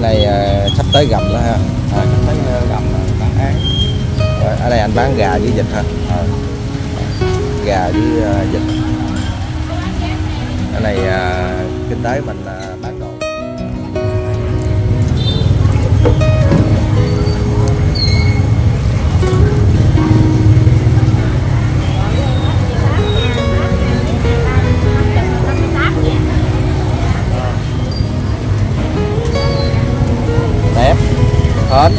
này à, sắp tới gầm đó ha. À, sắp tới ờ, gầm bán án. Ở đây anh bán gà với vịt hả? Ờ, gà với à, vịt. Ở này à, kinh tế mình à, bán đồ hến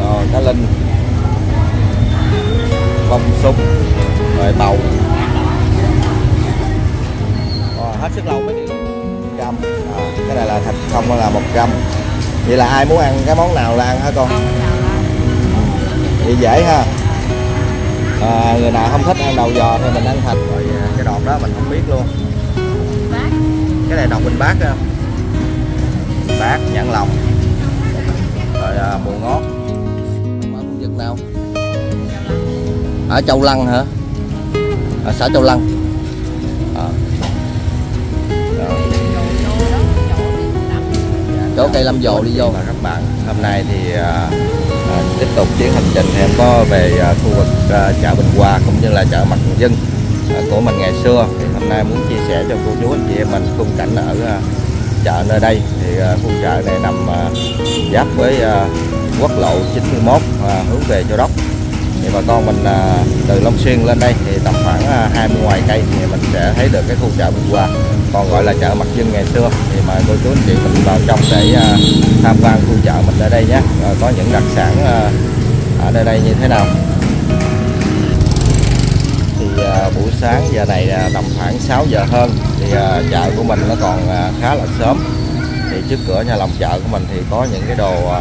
rồi cá linh. Bông súng rồi bầu rồi, hết sức lâu mới đi trăm à, cái này là thịt không là một trăm vậy là ai muốn ăn cái món nào là ăn hả con? Vậy dễ ha. À, người nào không thích ăn đầu giò thì mình ăn thịt. Rồi cái đọt đó mình không biết luôn. Cái này đọt bình bát đó bát nhãn lòng rồi à, mùa ngót. Ở khu vực nào ở Châu Lăng hả? Ở xã Châu Lăng. À. Chỗ cây lâm dồ đi vô. Các bạn hôm nay thì à, à, tiếp tục chuyến hành trình em có về à, khu vực à, chợ Bình Hòa cũng như là chợ Mặt Dân à, của mình ngày xưa. Thì hôm nay muốn chia sẻ cho cô chú anh chị em mình khung cảnh ở à, chợ nơi đây thì à, khu chợ này nằm à, giáp với à, quốc lộ 91 hướng về Châu Đốc. Thì bà con mình từ Long Xuyên lên đây thì tầm khoảng 20 ngoài cây thì mình sẽ thấy được cái khu chợ Bình Hòa, còn gọi là chợ Mặt Dân ngày xưa. Thì mời cô chú anh chị mình vào trong để tham quan khu chợ mình ở đây nhé. Rồi có những đặc sản ở nơi đây như thế nào? Thì buổi sáng giờ này tầm khoảng 6 giờ hơn thì à, chợ của mình nó còn à, khá là sớm. Thì trước cửa nhà lòng chợ của mình thì có những cái đồ à,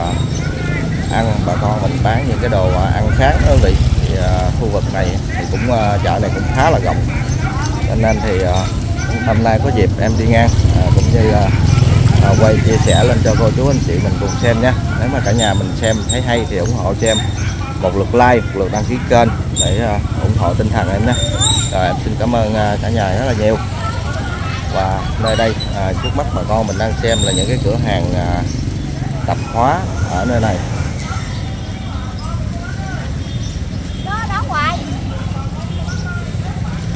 ăn, bà con mình bán những cái đồ ăn sáng đó vị thì khu vực này thì cũng chợ này cũng khá là rộng. Cho nên thì hôm nay có dịp em đi ngang cũng như quay chia sẻ lên cho cô chú anh chị mình cùng xem nhé nếu mà cả nhà mình xem thấy hay thì ủng hộ cho em một lượt like, một lượt đăng ký kênh để ủng hộ tinh thần em nhé rồi em xin cảm ơn cả nhà rất là nhiều và nơi đây. À, trước mắt bà con mình đang xem là những cái cửa hàng à, tạp hóa ở nơi này.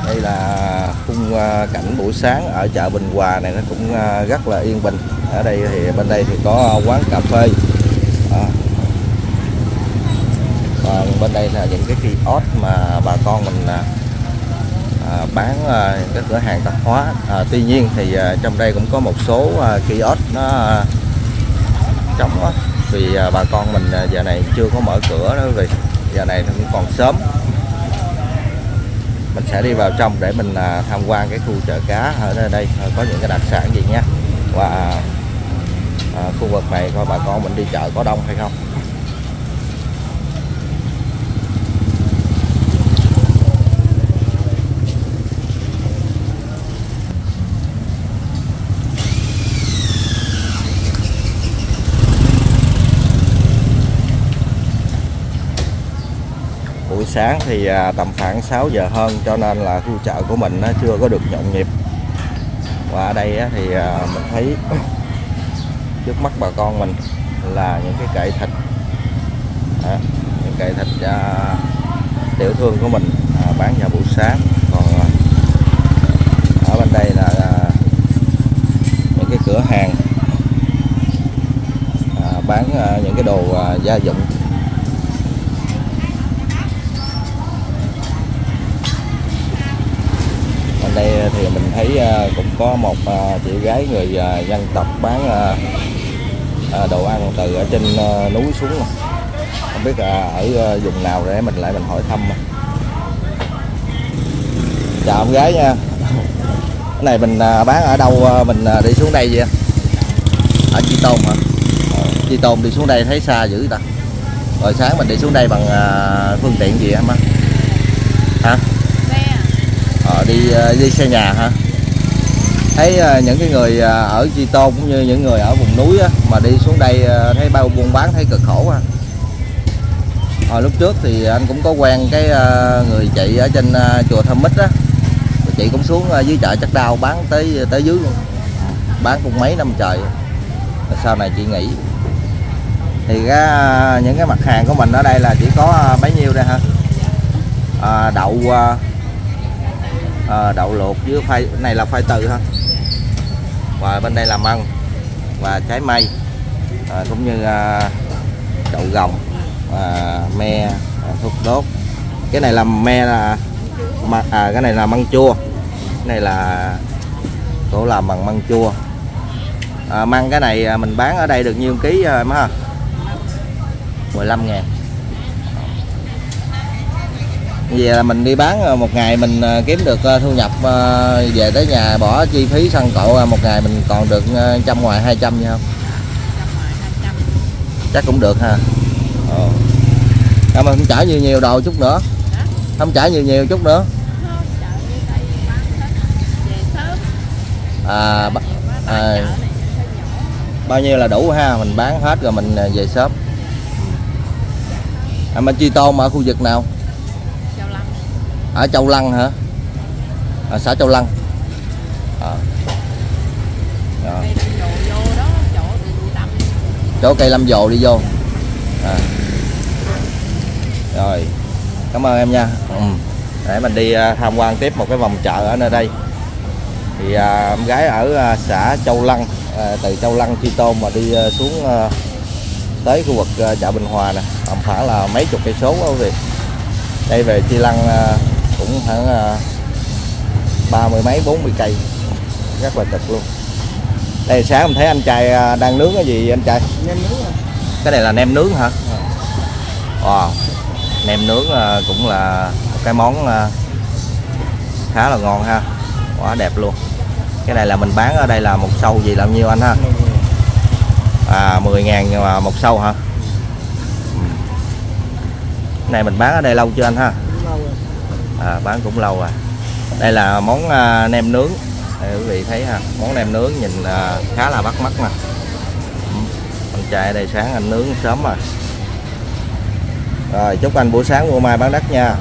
Đây là khung à, cảnh buổi sáng ở chợ Bình Hòa này nó cũng à, rất là yên bình. Ở đây thì bên đây thì có quán cà phê. Đó. còn bên đây là những cái kiosk mà bà con mình à, bán à, các cửa hàng tạp hóa. À, tuy nhiên thì à, trong đây cũng có một số à, kiosk nó à, trống đó. vì à, bà con mình à, giờ này chưa có mở cửa đó vì giờ này nó cũng còn sớm. Mình sẽ đi vào trong để mình à, tham quan cái khu chợ cá ở đây. À, có những cái đặc sản gì nha và à, khu vực này coi bà con mình đi chợ có đông hay không buổi sáng thì à, tầm khoảng 6 giờ hơn cho nên là khu chợ của mình nó chưa có được nhộn nhịp. Và ở đây thì à, mình thấy trước mắt bà con mình là những cái kệ thịt. À, những kệ thịt à, tiểu thương của mình à, bán vào buổi sáng. Còn à, ở bên đây là, là những cái cửa hàng à, bán à, những cái đồ à, gia dụng bên đây thì mình thấy à, cũng có một à, chị gái người à, dân tộc bán đồ ăn từ ở trên núi xuống. Không biết ở vùng nào để mình lại mình hỏi thăm chào ông gái nha. Cái này mình bán ở đâu mình đi xuống đây vậy? Ở Chi Tôn hả? Chi Tôn đi xuống đây thấy xa dữ ta. Rồi sáng mình đi xuống đây bằng phương tiện gì em á đi ờ, đi xe nhà ha. thấy ờ, những cái người ờ, ở Chi Tôn cũng như những người ở vùng núi á, mà đi xuống đây thấy bao buôn bán thấy cực khổ quá. hồi lúc trước thì anh cũng có quen cái người chị ở trên chùa Thâm Mít á chị cũng xuống dưới chợ chắc đau bán tới tới dưới luôn bán cũng mấy năm trời sau này chị nghỉ thì cái những cái mặt hàng của mình ở đây là chỉ có bấy nhiêu đây ha. à, đậu à, đậu luộc với khoai này là khoai từ ha và bên đây là măng và trái mây. À, cũng như à, đậu gồng à, me à, thuốc đốt. Cái này là me là mà, à, cái này là măng chua. Cái này là tổ làm bằng măng chua. À, măng cái này mình bán ở đây được nhiêu ký rồi em ha? 15 ngàn vậy là mình đi bán à, một ngày mình à, kiếm được à, thu nhập về tới nhà bỏ chi phí xăng cộ một ngày mình còn được trăm ngoài 200 nha. Không chắc cũng được ha. Ồ. À, mà không trả nhiều nhiều đồ chút nữa. Không trả nhiều nhiều chút nữa. À, à bao nhiêu là đủ ha? Mình bán hết rồi mình về sớm. À, mà chi tôm ở khu vực nào ở châu lăng hả ở xã châu lăng à. À. chỗ cây lâm dồ đi vô à. rồi cảm ơn em nha ừ. để mình đi à, tham quan tiếp một cái vòng chợ ở nơi đây thì à, em gái ở à, xã Châu Lăng à, từ Châu Lăng Chi Tôn mà đi à, xuống à, tới khu vực à, chợ Bình Hòa nè tầm khoảng là mấy chục cây số quý vị đây về Chi Lăng à, cũng khoảng à, ba mươi mấy bốn mươi cây. Rất là cực luôn. Đây sáng em thấy anh trai à, đang nướng cái gì anh trai? Nem nướng à. cái này là nem nướng hả? Wow. nem nướng à, cũng là một cái món khá là ngon ha. Quá đẹp luôn. Cái này là mình bán ở đây là một sâu gì làm nhiêu anh ha? À 10 ngàn mà một sâu hả? Ừ. này mình bán ở đây lâu chưa anh ha à, bán cũng lâu rồi đây là món à, nem nướng. Đây, quý vị thấy ha món nem nướng nhìn à, khá là bắt mắt nè. Ừ, anh chạy ở đây sáng anh nướng sớm rồi rồi chúc anh buổi sáng mua mai bán đất nha.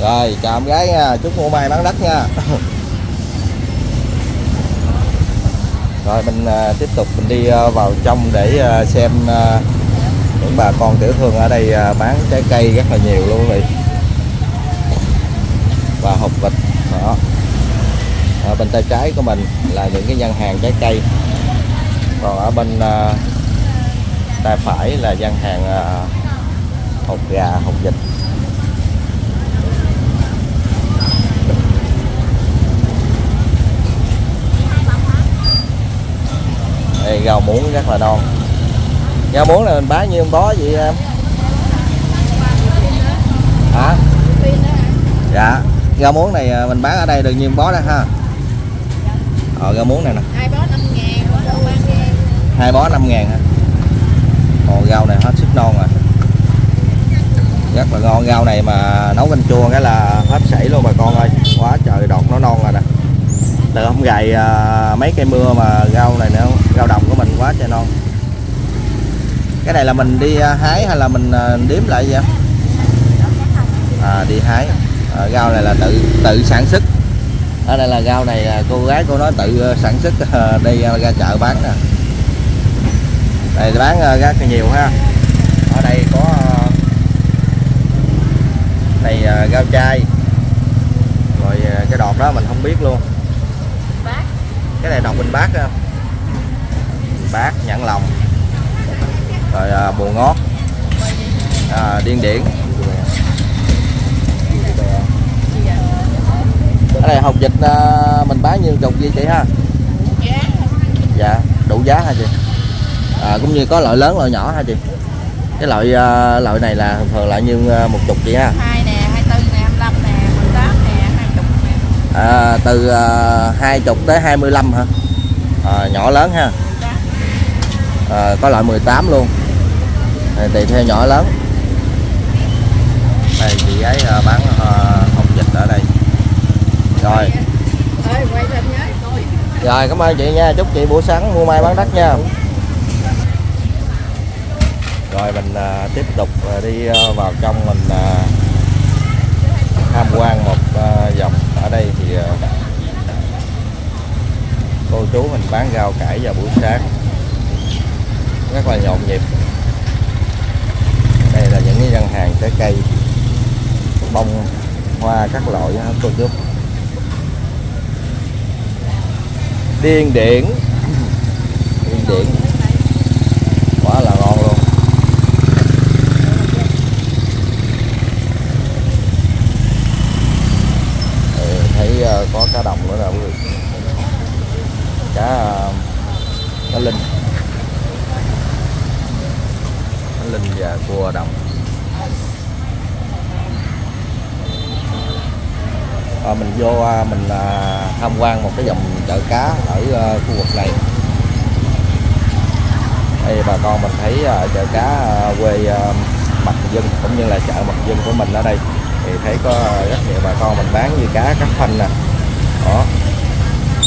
Rồi chào em gái nha chúc mua mai bán đất nha. Rồi mình à, tiếp tục mình đi à, vào trong để à, xem à, những bà con tiểu thương ở đây à, bán trái cây rất là nhiều luôn quý vị và hộp vịt. Đó. Ở bên tay trái của mình là những cái gian hàng trái cây. Còn ở bên uh, tay phải là gian hàng uh, hột gà hột vịt. Đây rau muống rất là non. Rau muống này mình bán nhiêu bó vậy em? Hả? Dạ rau muống này à, mình bán ở đây được nhiêu bó đó ha. Ờ rau muống này nè. Hai bó năm ngàn hai bó năm ngàn hả? Còn rau này hết sức non rồi. Rất là ngon. Rau này mà nấu canh chua cái là hết sảy luôn bà con ơi. Quá trời đọt nó non rồi nè. Từ hôm gầy à, mấy cây mưa mà rau này nữa rau đồng của mình quá trời non. Cái này là mình đi à, hái hay là mình à, đếm lại vậy? À đi hái à, rau này là tự tự sản xuất. Ở đây là rau này là cô gái cô nói tự à, sản xuất đi ra chợ bán nè. Đây bán rất là nhiều ha. Ở đây có này rau chai. Rồi cái đọt đó mình không biết luôn. Cái này đọt bình bát không? Bát nhãn lòng. Rồi bồ ngót. À, điên điển cái này hột vịt à, mình bán nhiêu chục gì chị ha? Dạ đủ giá hả chị? À, cũng như có loại lớn loại nhỏ hả chị? Cái loại uh, loại này là thường là như uh, một chục chị ha? Hai nè hai tư nè hai lăm nè mười tám nè hai chục nè. À, từ hai chục tới hai mươi lăm hả? À, nhỏ lớn ha? À, có loại 18 luôn. À, tùy theo nhỏ lớn. Đây chị ấy à, bán à, hồng vịt ở đây rồi. Rồi cảm ơn chị nha. Chúc chị buổi sáng mua mai bán đất nha. Rồi mình à, tiếp tục à, đi à, vào trong mình à, tham quan một à, vòng ở đây thì à, cô chú mình bán rau cải vào buổi sáng. Rất là nhộn nhịp. Trái cây bông hoa các loại cô chú điên điển. Điên điển. Quá là ngon luôn. Ừ, thấy ờ, có cá đồng nữa nè quý vị. Cá ờ, cá linh. Cá linh và cua đồng. À, mình vô à, mình à, tham quan một cái dòng chợ cá ở à, khu vực này. Đây bà con mình thấy à, chợ cá à, quê à, mặt dân cũng như là chợ mặt dân của mình ở đây. Thì thấy có rất nhiều bà con mình bán như cá cá phanh nè. Đó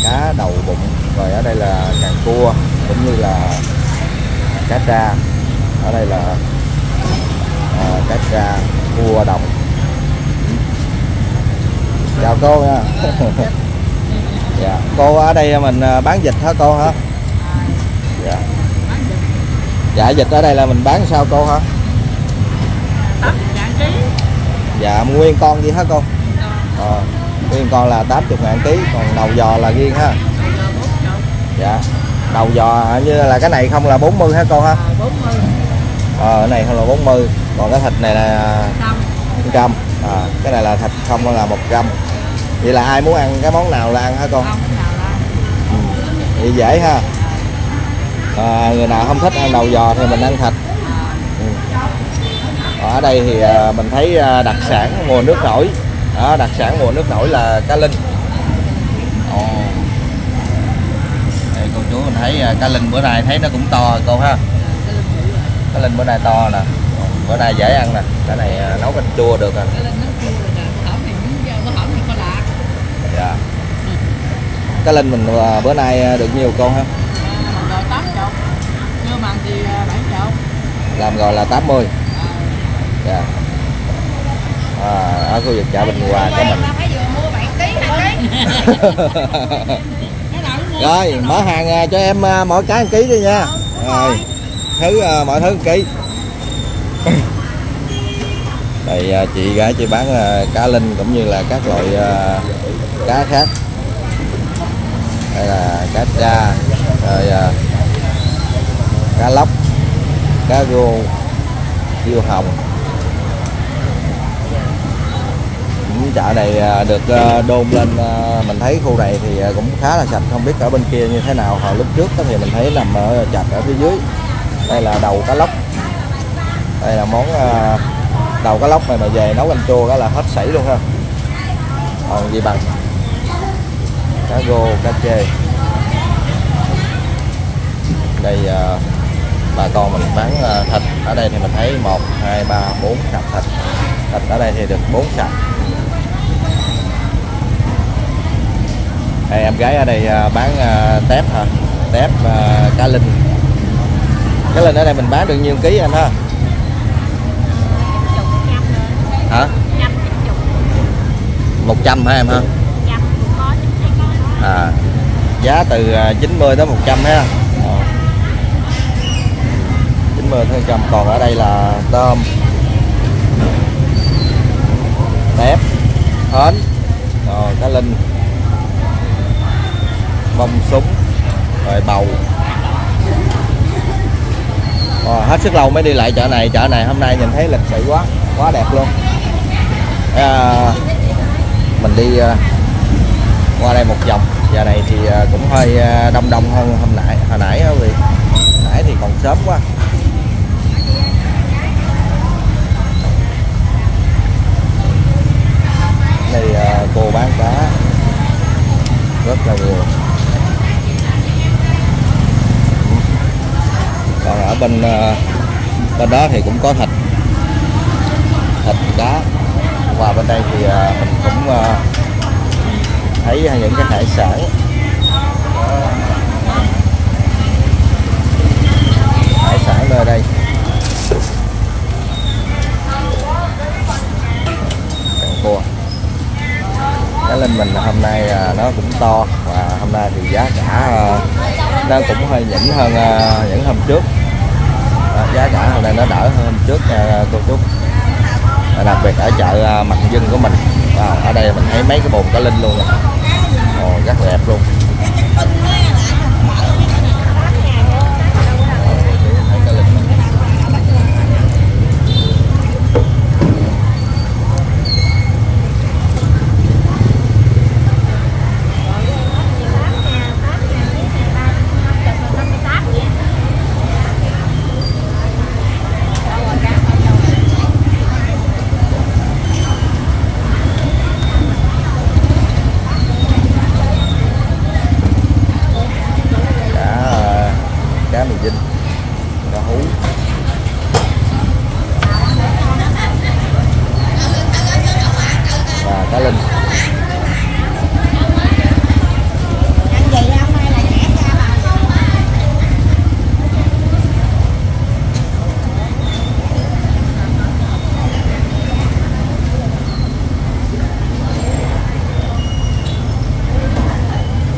cá đầu bụng. Rồi ở đây là càng cua cũng như là cá tra. Ở đây là à, cá tra cua đồng chào cô nha. Dạ cô ở đây mình à, bán vịt hả cô hả? Dạ. Dạ vịt ở đây là mình bán sao cô hả? Ký. Dạ nguyên con gì hả cô? Ờ, nguyên con là 80 ngàn ký còn đầu giò là riêng ha dạ. Đầu giò như là cái này không là 40 hả cô ha ờ cái này không là 40 còn cái thịt này là xong 100 à, cái này là thịt không là 100 vậy là ai muốn ăn cái món nào là ăn hả con? Ừ, vậy dễ ha. À, người nào không thích ăn đầu giò thì mình ăn thịt. Ừ. ở đây thì à, mình thấy à, đặc sản mùa nước nổi. Đó, đặc sản mùa nước nổi là cá linh. Ồ. đây cô chú mình thấy à, cá linh bữa nay thấy nó cũng to rồi cô ha. Cá linh bữa nay to nè. Bữa nay dễ ăn nè. Cái này nấu canh chua được rồi nè thảo thì những giờ có thảo thì có lạc dạ cá linh mình à, bữa nay à, được nhiều con ha mình tám chục chưa mặn thì bảy chục làm rồi là 80 dạ. À, ở khu vực chợ Bình Hòa có mình. Rồi mở hàng à, cho em mỗi cái một ký đi nha. Rồi thứ mỗi thứ một ký. Đây chị gái chị bán cá linh cũng như là các loại cá khác đây là cá cha, rồi à, cá lóc cá rô tiêu hồng. Cũng chợ này à, được à, đôn lên mình thấy khu này thì cũng khá là sạch. Không biết ở bên kia như thế nào. Hồi lúc trước thì mình thấy nằm ở chặt ở phía dưới. Đây là đầu cá lóc. Đây là món đầu cá lóc này mà về nấu canh chua đó là hết sảy luôn ha. Còn gì bằng? Cá rô cá chê. Đây à, bà con mình bán à, thịt. Ở đây thì mình thấy một hai ba bốn cặp thịt. Thịt ở đây thì được bốn cặp. Đây em gái ở đây à, bán tép hả? Tép à, cá linh. Cá linh ở đây mình bán được nhiêu ký em ha? Hả? Một trăm hả em ha à giá từ à, 90 tới 100 ha. Ờ. 90 tới 100 còn ở đây là tôm. Tép hến rồi cá linh bông súng rồi bầu. Ờ, hết sức lâu mới đi lại chợ này chợ này hôm nay nhìn thấy lịch sự quá quá đẹp luôn. À, mình đi à, qua đây một vòng. Giờ này thì à, cũng hơi à, đông đông hơn hôm nãy, hồi nãy quý vị nãy thì còn sớm quá. Này à, cô bán cá. Rất là nhiều. Còn ở bên bên đó thì cũng có thịt. Thịt cá. Và bên đây thì mình cũng thấy những cái hải sản. Hải sản nơi đây. Càng cua. Cá linh mình hôm nay à, nó cũng to và hôm nay thì giá cả à, nó cũng hơi nhỉnh hơn à, những hôm trước. Giá cả hôm nay nó đỡ hơn hôm trước cô chú. Đặc biệt ở chợ Mặt Dân của mình. Wow, ở đây mình thấy mấy cái bồn cá linh luôn rồi rất đẹp luôn Thấy cá linh nè. cá ờ, cá mì dinh cá hú và cá linh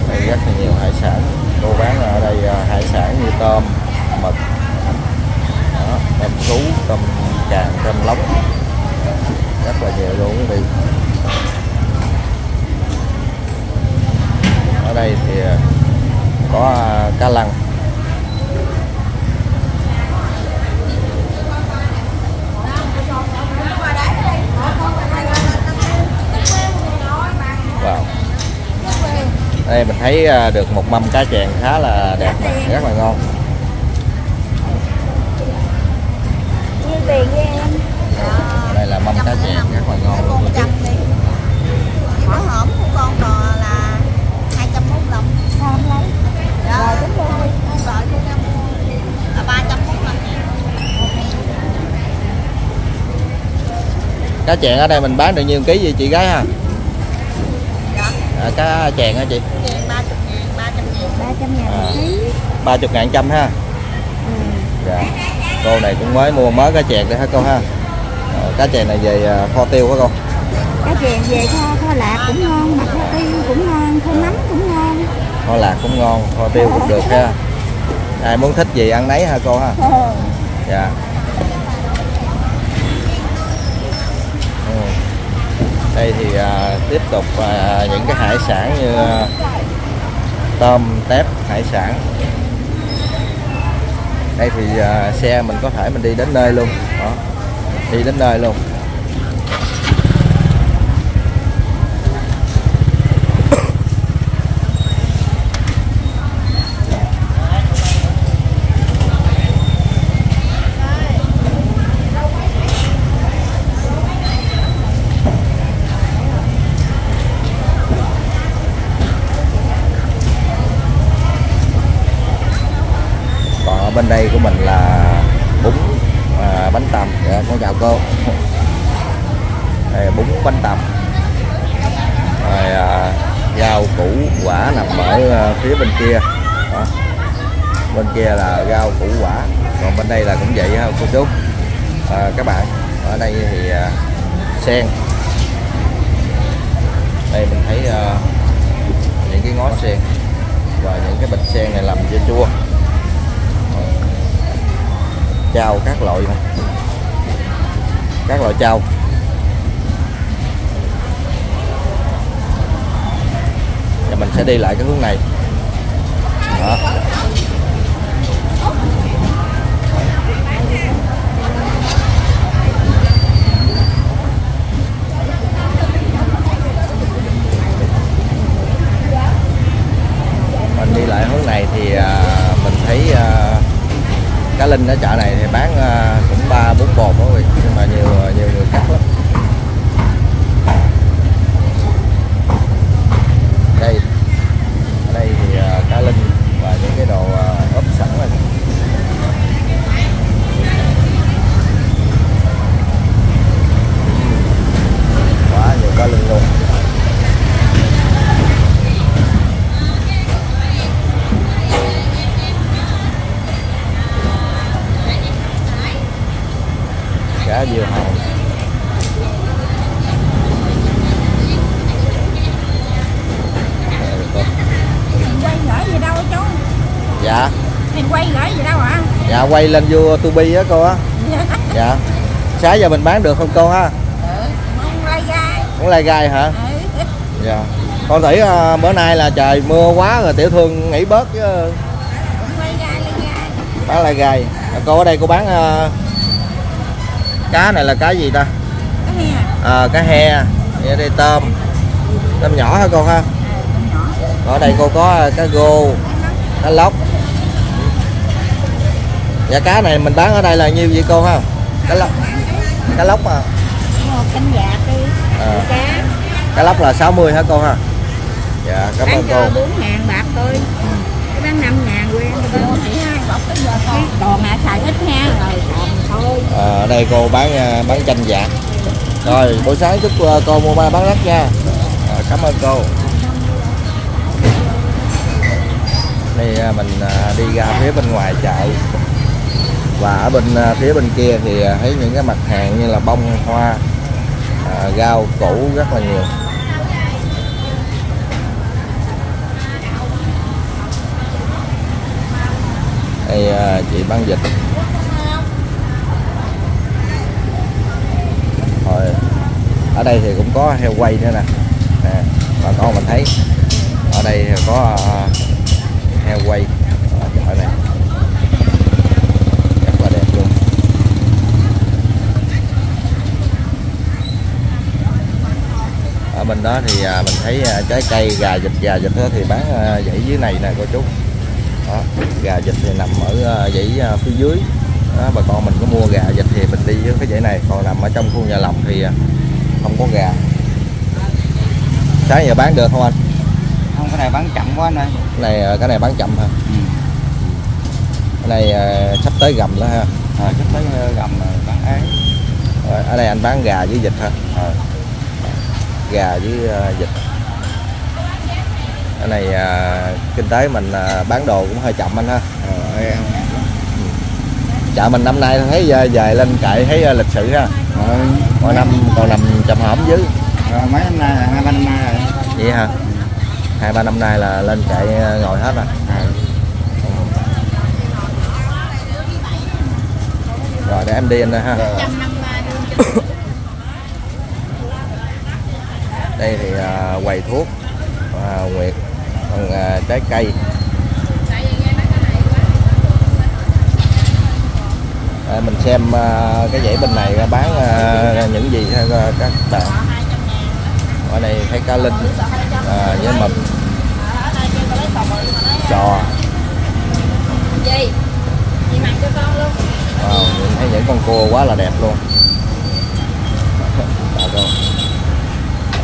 đây rất là nhiều hải sản cô bán ở đây à, hải sản như tôm mực đó, tôm sú tôm càng lóc rất là nhiều luôn quý vị. Ở đây thì à, có à, cá lăng. Wow. Đây mình thấy à, được một mâm cá chèn khá là đẹp nè, rất là ngon. Như tiền với em đây là mâm cá chèn rất là ngon luôn cô chú Bỏ hổm của con bò là 245. Sao không lấy? Rồi tính luôn đi. Rồi của em là 345 ngàn. cá chèn ở đây mình bán được nhiêu ký gì chị gái ha Dạ. à, cá chèn hả chị Ngàn 30 ngàn, 300 ngàn. 300 ngàn À. một ký. ba chục ngàn trăm ha Ừ. dạ cô này cũng mới mua mới cá chèn đấy hả cô ha cá chèn này về à, kho tiêu hả cô? Cá chèn về kho kho lạc cũng ngon, mà kho tiêu cũng ngon, kho nấm cũng ngon. kho lạc cũng ngon kho tiêu cũng được ha. Ai muốn thích gì ăn nấy ha cô ha? Dạ. Ừ. đây thì à, tiếp tục à, những cái hải sản như à, tôm tép hải sản. Đây thì à, xe mình có thể mình đi đến nơi luôn. Đó đi đến nơi luôn. Còn ở bên đây của mình là bún à, bánh tằm dạ, con chào cô. Đây bún bánh tằm. Rồi à, rau củ quả nằm ở à, phía bên kia. Đó. bên kia là rau củ quả. Còn bên đây là cũng vậy ha cô chú. À, các bạn ở đây thì à, sen. Đây mình thấy à, những cái ngó sen. Và những cái bịch sen này làm dưa chua. Chào các loại này các loại chao và mình sẽ đi lại cái hướng này. Đó. Mình đi lại hướng này thì à, mình thấy à, cá linh ở chợ này thì bán à, cũng ba, bốn bột đó quý vị mà nhiều ờ, nhiều người cắt lắm. Đây, ở đây thì ờ, cá linh và những cái đồ ờ, ốp sẵn này ừ, quá nhiều cá linh luôn. Cá dưa hấu Quay gửi gì đâu chú? dạ Mình quay gửi gì đâu ạ? dạ quay lên vô tubi á cô á dạ sáng giờ mình bán được không cô ha Cũng lai gai hả? Ừ. Dạ. Con thủy à, bữa nay là trời mưa quá rồi tiểu thương nghỉ bớt chứ Cũng lai gai, lai gai. bán lai gai. À, cô ở đây cô bán à, cá này là cá gì ta? Cái hè. À, cá he, ở đây tôm. Tôm nhỏ hả cô ha? Con nhỏ. Ở đây cô có cá gô, cá lóc. Dạ cá này mình bán ở đây là nhiêu vậy cô ha? Cá lóc, cá lóc à. Một canh đi. Cá. cá lóc là 60 hả cô ha? Dạ cảm Bán ơn cô. 4 ngàn bạc thôi. Cái bán 5 ngàn quen rồi. Chỉ hai bọc cái giờ con. Còn à xài ít ha rồi. À, ở đây cô bán ờ, bán chanh dạt. Rồi buổi sáng chúc ờ, cô mua ba bán đất nha. À, cảm ơn cô. Đây mình đi ra phía bên ngoài chợ và ở bên phía bên kia thì thấy những cái mặt hàng như là bông hoa à, rau củ rất là nhiều đây chị bán dịch rồi ở đây thì cũng có heo quay nữa nè. Bà con mình thấy. Ở đây có à, heo quay. Ở chợ này rất là đẹp luôn. Ở bên đó thì à, mình thấy à, trái cây gà vịt gà vịt đó thì bán à, dãy dưới này nè cô chú. Đó gà vịt thì nằm ở à, dãy phía dưới. Đó, bà con mình có mua gà vịt thì mình đi với cái dãy này. Còn nằm ở trong khu nhà lòng thì không có gà. Sáng giờ bán được không anh? Không cái này bán chậm quá anh ơi. Cái này à, cái này bán chậm hả? Ừ. cái này à, sắp tới gầm đó ha. À, chút tới ờ, gầm rồi bán ế. Rồi, ở đây anh bán gà với vịt hả? Ờ. Gà với à, vịt. Cái này à, kinh tế mình à, bán đồ cũng hơi chậm anh ha. Ờ em chợ mình năm nay thấy về, về lên kệ thấy à, lịch sự ha. Ờ mỗi năm còn nằm chậm hổm dưới rồi mấy năm nay hai ba năm nay rồi. Vậy hả? Hai ba năm nay là lên kệ à, ngồi hết rồi. À. rồi để em đi anh ha. Đây thì à, quầy thuốc à, nguyệt còn à, trái cây à, mình xem à, cái dãy bên này à, bán à, những gì à, ha các bạn ở đây thấy cá linh à, với mực sò Gì? Chị mặc cho con luôn. wow, nhìn thấy những con cua quá là đẹp luôn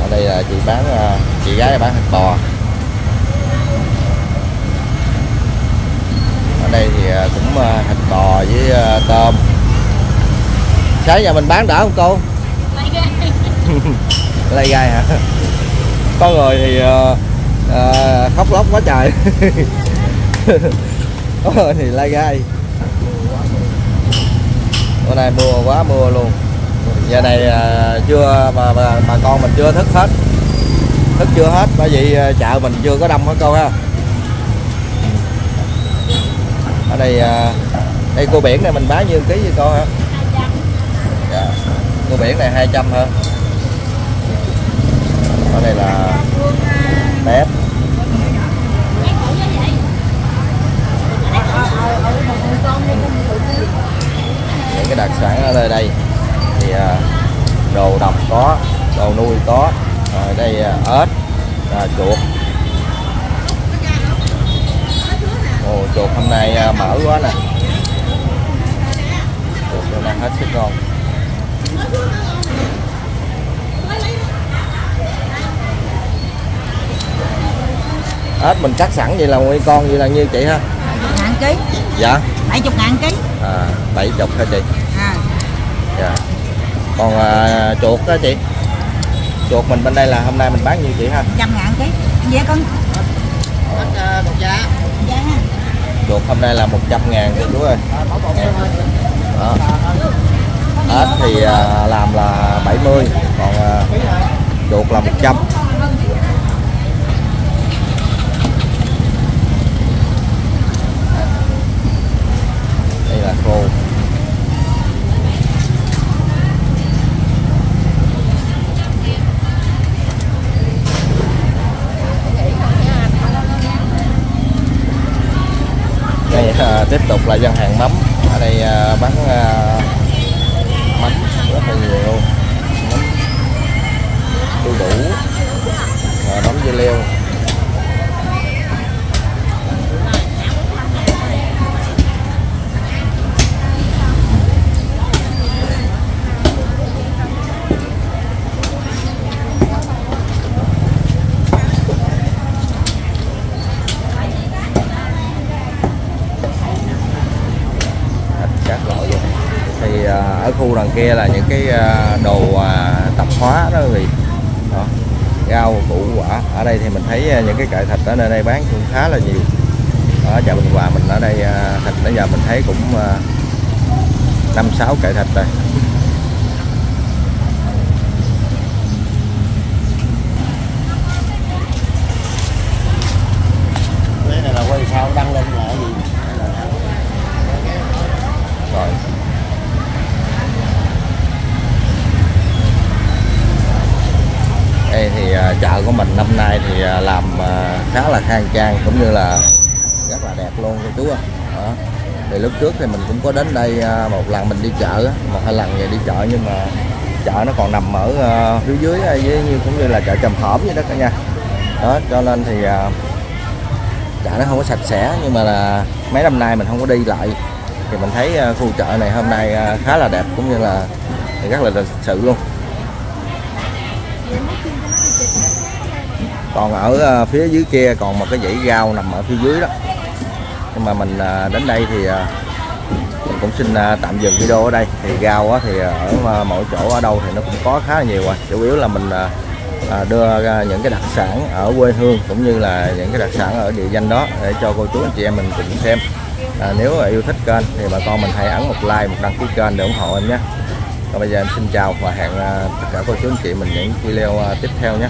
ở đây là chị bán à, chị gái bán thịt bò ở đây thì à, cũng thịt bò với à, tôm sáng giờ mình bán đỡ không cô? Lai gai. lay gai hả? Có người thì ờ, ờ, khóc lóc quá trời. Có người thì lay gai. Bữa nay mưa quá mưa luôn. Giờ này ờ, chưa mà bà, bà con mình chưa thức hết. Thức chưa hết bởi vì ờ, chợ mình chưa có đông hết cô ha. Ở đây ờ, đây cô biển này mình bán nhiêu ký với cô hả? Dạ. cô biển này 200 hả? Ở đây là tép những cái đặc sản ở đây đây thì à, đồ độc có đồ nuôi có. Ở đây à, ếch à, chuột. Ồ, chuột hôm nay à, mở quá nè hôm nay hết sức ngon ếch mình cắt sẵn vậy là nguyên con vậy là nhiêu chị ha? Ngàn ký. dạ. 70 ngàn ký. à, bảy chục hả chị? À. dạ. Còn à, chuột đó chị? Chuột mình bên đây là hôm nay mình bán nhiêu chị ha? 100 ngàn ký. Vậy con. Dạ chuột hôm nay là 100 ngàn chị chú ơi đó. thì à, làm là 70 còn à, chuột là 100 đây là khô đây à, tiếp tục là gian hàng mắm. À, bán à, mắm rất là nhiều luôn mắm đu đủ à, mắm dưa leo thịt các loại luôn thì à, ở khu đằng kia là những cái à, đồ à, tạp hóa đó quý vị. Đó rau củ quả. Ở đây thì mình thấy những cái kệ thịt ở nơi đây bán cũng khá là nhiều. Ở chợ Bình Hòa mình ở đây thịt bây giờ mình thấy cũng năm sáu kệ thịt rồi. Cái này là quay sao đăng lên là gì? Rồi đây thì à, chợ của mình năm nay thì à, làm à, khá là khang trang cũng như là rất là đẹp luôn, cô chú ạ. À. thì lúc trước thì mình cũng có đến đây một lần mình đi chợ một hai lần về đi chợ nhưng mà chợ nó còn nằm ở phía dưới với như cũng như là chợ trầm hổm vậy đó cả nhà. Đó, cho nên thì chợ nó không có sạch sẽ nhưng mà là mấy năm nay mình không có đi lại. Thì mình thấy khu chợ này hôm nay khá là đẹp cũng như là rất là lịch sự luôn. Còn ở ờ, phía dưới kia còn một cái dãy rau nằm ở phía dưới đó. Nhưng mà mình ờ, đến đây thì ờ, mình cũng xin tạm dừng video ở đây. Thì rau thì ở mỗi chỗ ở đâu thì nó cũng có khá là nhiều rồi. Chủ yếu là mình đưa ra những cái đặc sản ở quê hương cũng như là những cái đặc sản ở địa danh đó để cho cô chú anh chị em mình cùng xem. À, nếu yêu thích kênh thì bà con mình hãy ấn một like một đăng ký kênh để ủng hộ em nhé. Còn bây giờ em xin chào và hẹn tất cả cô chú anh chị mình những video tiếp theo nhé.